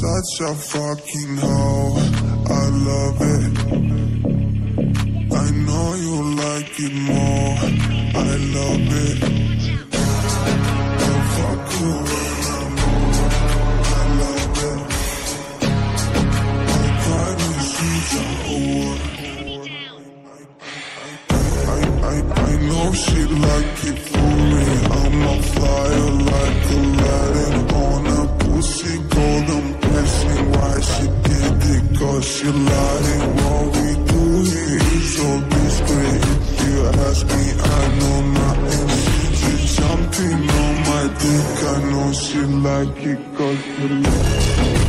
such a fucking hoe. I love it. I know you like it more. I love it. Fuck. I love it. I. I, I, I know she like it for Cause she lying. What we do here is so discreet. If you ask me, I know nothing. She jumping on my dick. I know she like it cause she